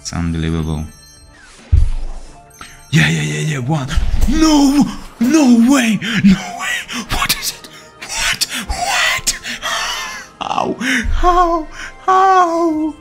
It's unbelievable. Yeah, yeah, yeah, yeah. One. No, no way, no way. What is it? What? What? How? How? How?